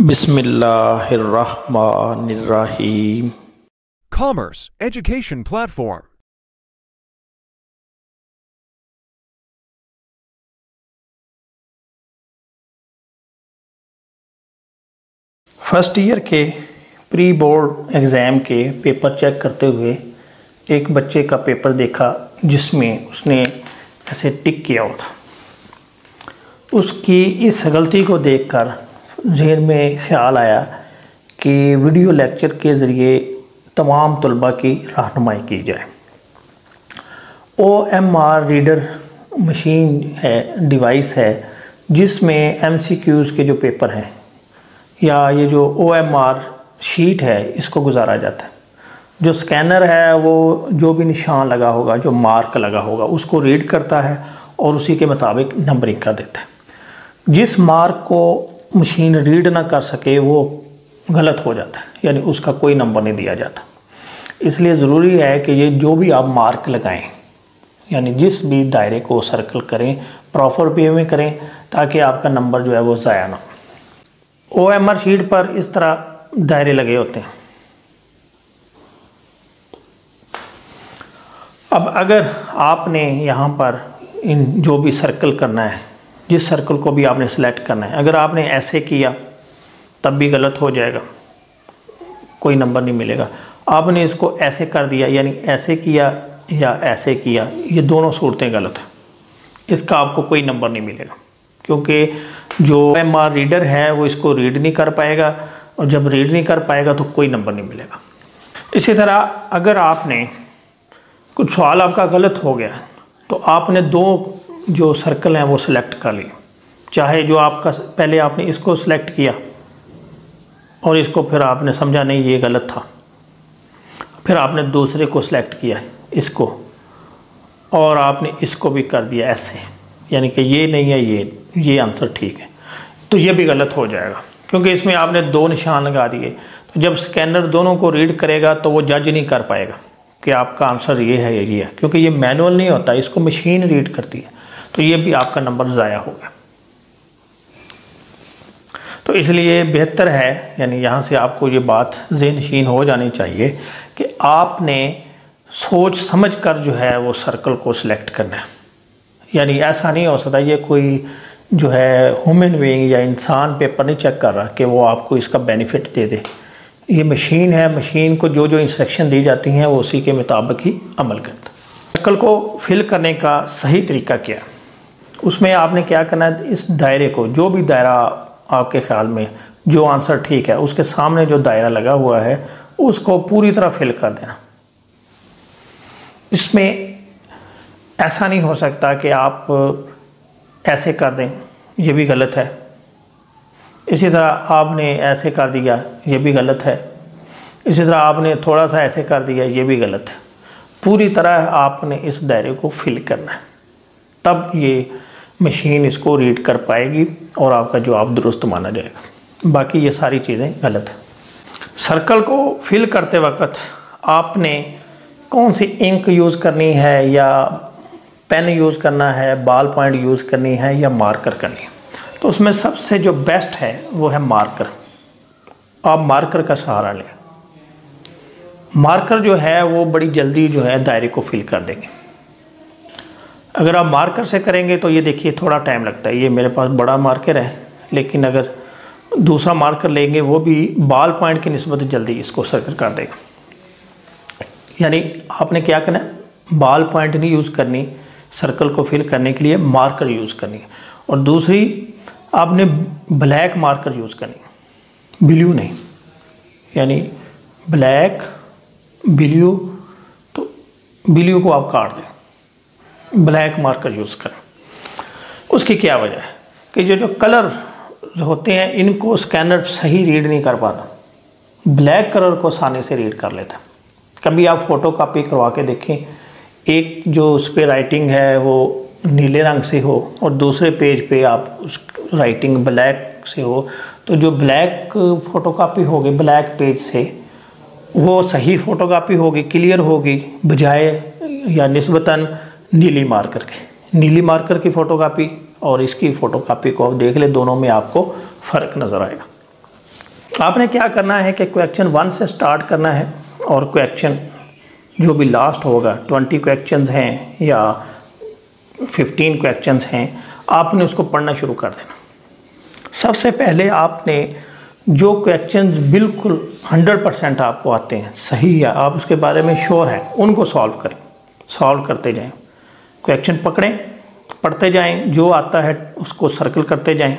बिस्मिल्लाहिर्रहमानिर्रहीम Commerce Education Platform. First year के pre board exam के पेपर चेक करते हुए एक बच्चे का पेपर देखा जिसमें उसने ऐसे टिक किया हुआ था उसकी इस गलती को देखकर जहन में ख्याल आया कि वीडियो लेक्चर के ज़रिए तमाम तलबा की रहनमाई की जाए। O M R reader machine है, डिवाइस है, जिसमें एम सी क्यूज़ के जो पेपर हैं, या ये जो ओ एम आर शीट है, इसको गुजारा जाता है। जो स्कैनर है, वो जो भी निशान लगा होगा, जो मार्क लगा होगा, उसको रीड करता है और उसी के मुताबिक नंबरिंग कर देता है। जिस मार्क को मशीन रीड ना कर सके, वो गलत हो जाता है, यानी उसका कोई नंबर नहीं दिया जाता। इसलिए ज़रूरी है कि ये जो भी आप मार्क लगाएँ, यानी जिस भी दायरे को सर्कल करें, प्रॉपर वे में करें, ताकि आपका नंबर जो है वो ज़ाया ना ओ एम आर शीट पर इस तरह दायरे लगे होते हैं। अब अगर आपने यहाँ पर इन जो भी सर्कल करना है जिस सर्कल को भी आपने सेलेक्ट करना है। अगर आपने ऐसे किया, तब भी गलत हो जाएगा। कोई नंबर नहीं मिलेगा। आपने इसको ऐसे कर दिया, यानी ऐसे किया या ऐसे किया, ये दोनों सूरतें गलत हैं। इसका आपको कोई नंबर नहीं मिलेगा। क्योंकि जो एम आर रीडर है, वो इसको रीड नहीं कर पाएगा और जब रीड नहीं कर पाएगा तो कोई नंबर नहीं मिलेगा। इसी तरह अगर आपने कुछ सवाल आपका गलत हो गया तो आपने दो जो सर्कल हैं वो सिलेक्ट कर लिए चाहे जो आपका, पहले आपने इसको सिलेक्ट किया और इसको फिर आपने समझा, नहीं, ये गलत था। फिर आपने दूसरे को सिलेक्ट किया इसको। और आपने इसको भी कर दिया ऐसे। यानी कि ये नहीं है, ये ये आंसर ठीक है। तो ये भी गलत हो जाएगा, क्योंकि इसमें आपने दो निशान लगा दिए। तो जब स्कैनर दोनों को रीड करेगा तो वो जज नहीं कर पाएगा कि आपका आंसर ये है या है, क्योंकि ये मैनुअल नहीं होता, इसको मशीन रीड करती है। तो ये भी आपका नंबर ज़ाया हो गया। तो इसलिए बेहतर है, यानी यहाँ से आपको ये बात जहनशीन हो जानी चाहिए कि आपने सोच समझ कर जो है वो सर्कल को सिलेक्ट करना है। यानी ऐसा नहीं हो सकता ये कोई जो है ह्यूमन बीइंग या इंसान पेपर नहीं चेक कर रहा कि वो आपको इसका बेनिफिट दे दे। ये मशीन है, मशीन को जो जो इंस्ट्रक्शन दी जाती हैं वो उसी के मुताबिक ही अमल करता सर्कल को फिल करने का सही तरीका क्या उसमें आपने क्या करना है? इस दायरे को, जो भी दायरा आपके ख्याल में, जो आंसर ठीक है, उसके सामने जो दायरा लगा हुआ है, उसको पूरी तरह फिल कर देना। इसमें ऐसा नहीं हो सकता कि आप ऐसे कर दें, ये भी गलत है। इसी तरह आपने ऐसे कर दिया, ये भी गलत है। इसी तरह आपने थोड़ा सा ऐसे कर दिया, ये भी गलत है। पूरी तरह आपने इस दायरे को फिल करना है। तब ये मशीन इसको रीड कर पाएगी और आपका जवाब दुरुस्त माना जाएगा। बाकी ये सारी चीज़ें गलत हैं। सर्कल को फिल करते वक्त आपने कौन सी इंक यूज़ करनी है या पेन यूज़ करना है बाल पॉइंट यूज़ करनी है या मार्कर करनी है? तो उसमें सबसे जो बेस्ट है, वो है मार्कर आप मार्कर का सहारा लें। मार्कर जो है, वो बड़ी जल्दी जो है दायरे को फिल कर देंगे। अगर आप मार्कर से करेंगे तो ये देखिए थोड़ा टाइम लगता है। ये मेरे पास बड़ा मार्कर है, लेकिन अगर दूसरा मार्कर लेंगे, वो भी बाल पॉइंट की नस्बत जल्दी इसको सर्कल कर देगा। यानी आपने क्या करना है? बाल पॉइंट नहीं यूज़ करनी सर्कल को फिल करने के लिए मार्कर यूज़ करनी और दूसरी, आपने ब्लैक मार्कर यूज़ करनी ब्लू नहीं। यानी ब्लैक ब्लू तो ब्लू को आप काट दें। ब्लैक मार्कर यूज़ करें। उसकी क्या वजह है? कि जो जो कलर होते हैं, इनको स्कैनर सही रीड नहीं कर पाता। ब्लैक कलर को आसानी से रीड कर लेता कभी आप फ़ोटो कापी करवा के देखें, एक जो उस पर राइटिंग है, वो नीले रंग से हो और दूसरे पेज पे आप उस राइटिंग ब्लैक से हो तो जो ब्लैक फ़ोटोकॉपी होगी, ब्लैक पेज से, वो सही फ़ोटोकॉपी होगी, क्लियर होगी, बजाय या नस्बता नीली मार्कर के नीली मार्कर की फ़ोटोकॉपी और इसकी फ़ोटोकॉपी को आप देख ले, दोनों में आपको फ़र्क नज़र आएगा। आपने क्या करना है कि क्वेश्चन वन से स्टार्ट करना है और क्वेश्चन जो भी लास्ट होगा ट्वेंटी क्वेश्चन हैं या फिफ्टीन क्वेश्चन हैं, आपने उसको पढ़ना शुरू कर देना। सबसे पहले आपने जो क्वेश्चंस बिल्कुल 100 परसेंट आपको आते हैं, सही है आप उसके बारे में श्योर हैं, उनको सॉल्व करें। सॉल्व करते जाएँ। क्वेश्चन पकड़ें, पढ़ते जाएँ, जो आता है उसको सर्कल करते जाएँ,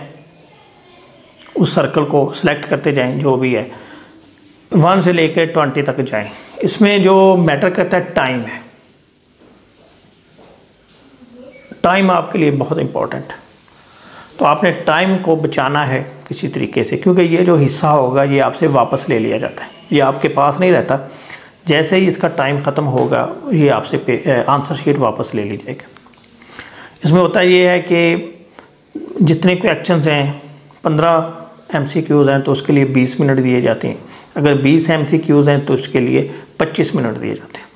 उस सर्कल को सिलेक्ट करते जाएँ, जो भी है। वन से लेकर ट्वेंटी तक जाएँ। इसमें जो मैटर करता है टाइम है। टाइम आपके लिए बहुत इम्पोर्टेंट तो आपने टाइम को बचाना है किसी तरीके से, क्योंकि ये जो हिस्सा होगा, ये आपसे वापस ले लिया जाता है। ये आपके पास नहीं रहता। जैसे ही इसका टाइम ख़त्म होगा, ये आपसे आंसर शीट वापस ले ली जाएगी इसमें होता ये है कि जितने क्वेश्चन हैं, पंद्रह एम सी क्यूज़ हैं तो उसके लिए बीस मिनट दिए जाते हैं। अगर बीस एम सी क्यूज़ हैं तो उसके लिए पच्चीस मिनट दिए जाते हैं।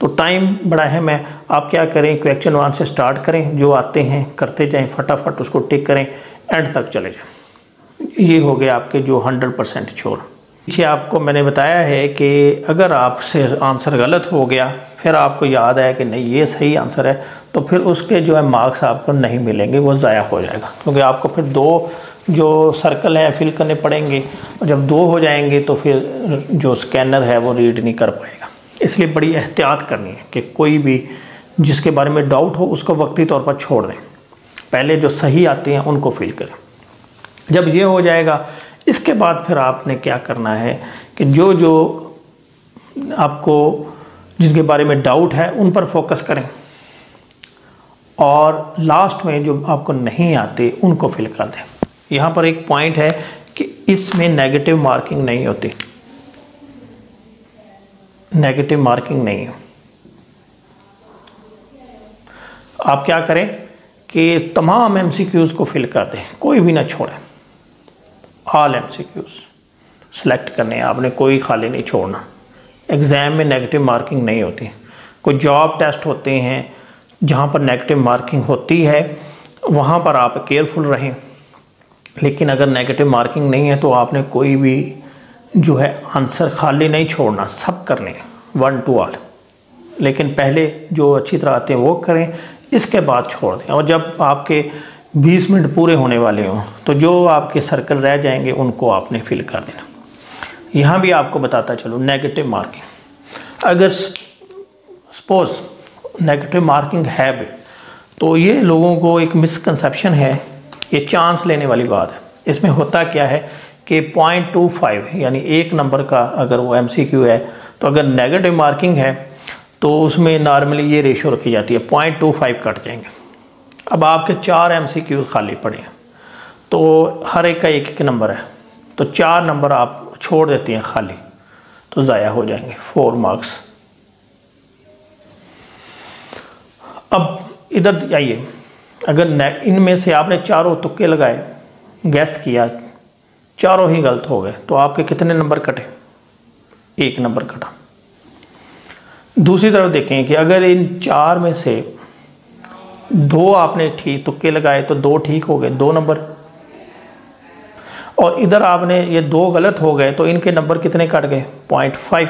तो टाइम बड़ा है, मैं, आप क्या करें क्वेश्चन वन से स्टार्ट करें, जो आते हैं, करते जाएँ, फटाफट उसको टिक करें एंड तक चले जाएँ। ये हो गए आपके जो हंड्रेड परसेंट छोड़। पीछे आपको मैंने बताया है कि अगर आपसे आंसर गलत हो गया, फिर आपको याद आया कि नहीं, ये सही आंसर है तो फिर उसके जो है मार्क्स आपको नहीं मिलेंगे, वो ज़ाया हो जाएगा। क्योंकि आपको फिर दो जो सर्कल हैं फिल करने पड़ेंगे, और जब दो हो जाएँगे तो फिर जो स्कैनर है वो रीड नहीं कर पाएगा। इसलिए बड़ी एहतियात करनी है कि कोई भी जिसके बारे में डाउट हो, उसको वक्ती तौर पर छोड़ दें। पहले जो सही आते हैं, उनको फिल करें। जब ये हो जाएगा इसके बाद फिर आपने क्या करना है कि जो जो आपको, जिनके बारे में डाउट है, उन पर फोकस करें। और लास्ट में जो आपको नहीं आते, उनको फिल कर दें। यहाँ पर एक पॉइंट है कि इसमें नेगेटिव मार्किंग नहीं होती। नेगेटिव मार्किंग नहीं है। आप क्या करें कि तमाम एम को फिल कर दें। कोई भी ना छोड़ें। ऑल एम सेलेक्ट करने हैं। आपने कोई खाली नहीं छोड़ना। एग्ज़ाम में नेगेटिव मार्किंग नहीं होती। कोई जॉब टेस्ट होते हैं, जहाँ पर नेगेटिव मार्किंग होती है, वहाँ पर आप केयरफुल रहें। लेकिन अगर नेगेटिव मार्किंग नहीं है तो आपने कोई भी जो है आंसर खाली नहीं छोड़ना। सब करने वन टू आल लेकिन पहले जो अच्छी तरह आते हैं, वो करें। इसके बाद छोड़ दें। और जब आपके 20 मिनट पूरे होने वाले हों तो जो आपके सर्कल रह जाएँगे, उनको आपने फिल कर देना। यहाँ भी आपको बताता चलो नेगेटिव मार्किंग अगर सपोज़ नेगेटिव मार्किंग है भी तो ये लोगों को एक मिसकंसेप्शन है, ये चांस लेने वाली बात है। इसमें होता क्या है कि पॉइंट टू फाइव यानी एक नंबर का अगर वो एम सी क्यू है तो अगर नेगेटिव मार्किंग है तो उसमें नॉर्मली ये रेशो रखी जाती है पॉइंट टू फाइव कट जाएँगे। अब आपके चार एमसीक्यू खाली पड़े हैं। तो हर एक का एक एक नंबर है। तो चार नंबर आप छोड़ देती हैं खाली तो ज़ाया हो जाएँगे। फोर मार्क्स अब इधर जाइए अगर इनमें से आपने चारों तुक्के लगाए गैस किया, चारों ही गलत हो गए तो आपके कितने नंबर कटे? एक नंबर कटा। दूसरी तरफ़ देखें कि अगर इन चार में से दो आपने ठीक, तुक्के लगाए तो दो ठीक हो गए, दो नंबर। और इधर आपने ये दो गलत हो गए तो इनके नंबर कितने कट गए? Point five.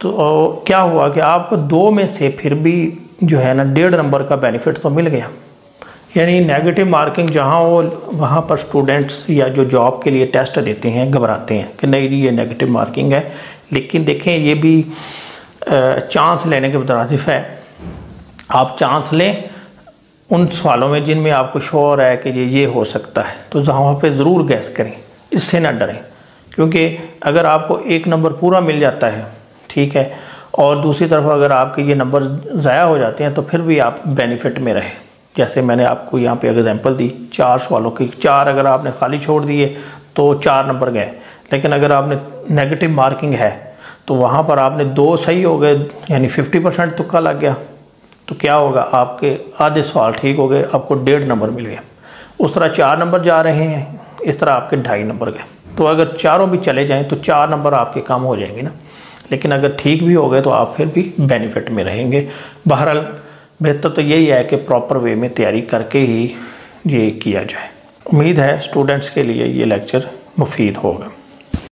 तो क्या हुआ कि आपको दो में से फिर भी जो है ना, डेढ़ नंबर का बेनिफिट तो मिल गया। यानी नेगेटिव मार्किंग जहाँ हो वहाँ पर स्टूडेंट्स या जो जॉब के लिए टेस्ट देते हैं, घबराते हैं कि नहीं जी, ये नेगेटिव मार्किंग है। लेकिन देखें, ये भी चांस लेने के मुतरफ है। आप चांस लें उन सवालों में जिनमें आपको शोर है कि ये ये हो सकता है तो वहाँ पे ज़रूर गैस करें, इससे ना डरें, क्योंकि अगर आपको एक नंबर पूरा मिल जाता है, ठीक है, और दूसरी तरफ़ अगर आपके ये नंबर ज़ाया हो जाते हैं तो फिर भी आप बेनिफिट में रहें। जैसे मैंने आपको यहाँ पे एग्जांपल दी, चार सवालों की, चार अगर आपने खाली छोड़ दिए तो चार नंबर गए, लेकिन अगर आपने नेगेटिव मार्किंग है तो वहाँ पर आपने दो सही हो गए, यानी फिफ्टी परसेंट तुक्का लग गया। तो क्या होगा? आपके आधे सवाल ठीक हो गए, आपको डेढ़ नंबर मिल गया। उस तरह चार नंबर जा रहे हैं, इस तरह आपके ढाई नंबर गए। तो अगर चारों भी चले जाएँ तो चार नंबर आपके कम हो जाएँगे ना। लेकिन अगर ठीक भी हो गए तो आप फिर भी बेनिफिट में रहेंगे। बहरहाल, बेहतर तो यही है कि प्रॉपर वे में तैयारी करके ही ये किया जाए। उम्मीद है स्टूडेंट्स के लिए ये लेक्चर मुफीद होगा।